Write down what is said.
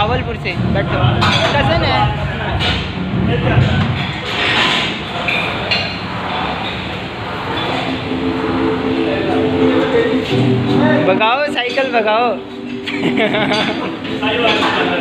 भावलपुर से बट कसन है? भगाओ साइकिल भगाओ।